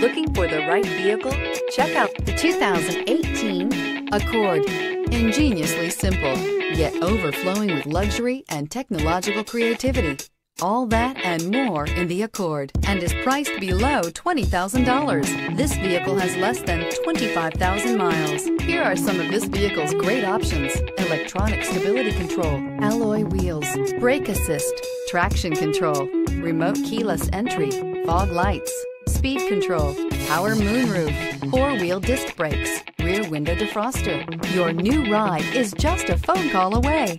Looking for the right vehicle? Check out the 2018 Accord. Ingeniously simple, yet overflowing with luxury and technological creativity. All that and more in the Accord and is priced below $20,000. This vehicle has less than 25,000 miles. Here are some of this vehicle's great options. Electronic stability control, alloy wheels, brake assist, traction control, remote keyless entry, fog lights, speed control, power moonroof, four-wheel disc brakes, rear window defroster. Your new ride is just a phone call away.